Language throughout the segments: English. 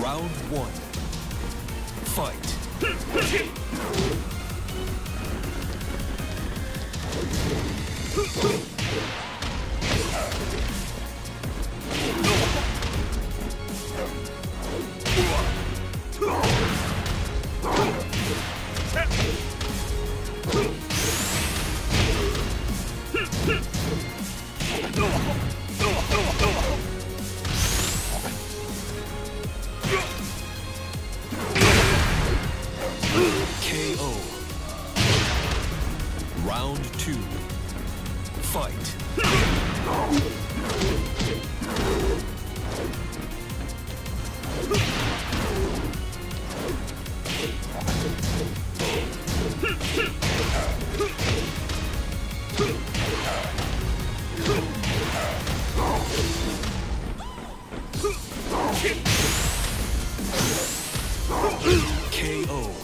Round one. Fight. KO. Round two. Fight. KO.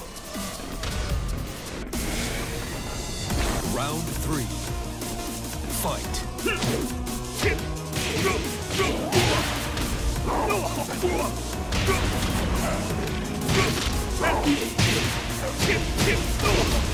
Round three. Fight.